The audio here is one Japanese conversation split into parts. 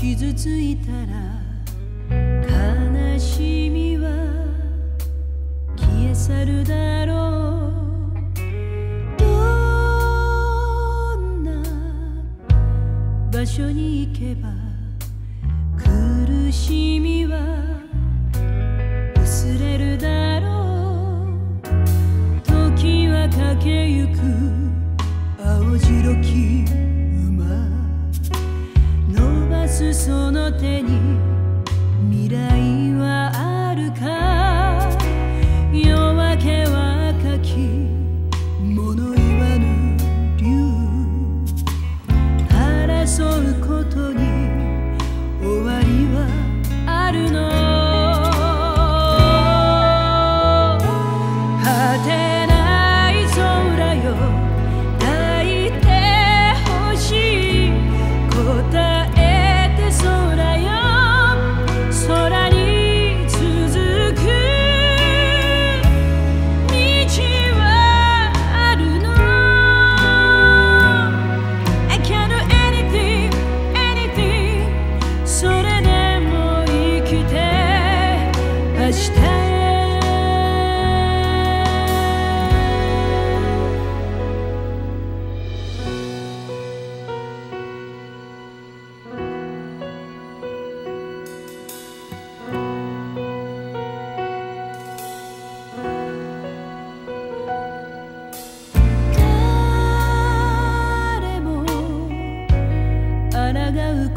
傷ついたら悲しみは消え去るだろうどんな場所に行けば苦しみは薄れるだろう。時は駆けゆく青白きすその手に未来はある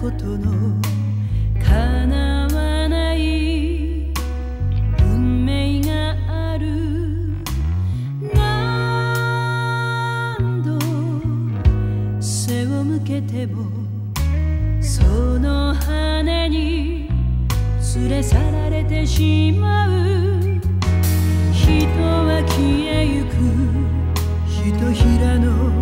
ことの叶わない運命がある何度背を向けてもその羽に連れ去られてしまう人は消えゆくひとひらの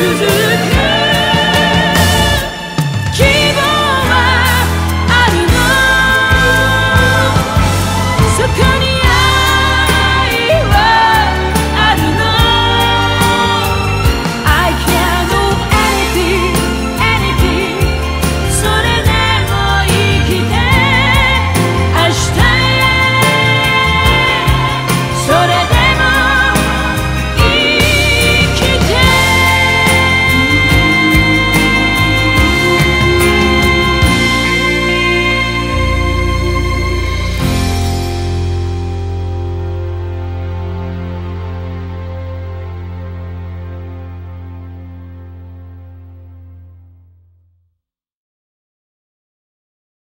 Jesus.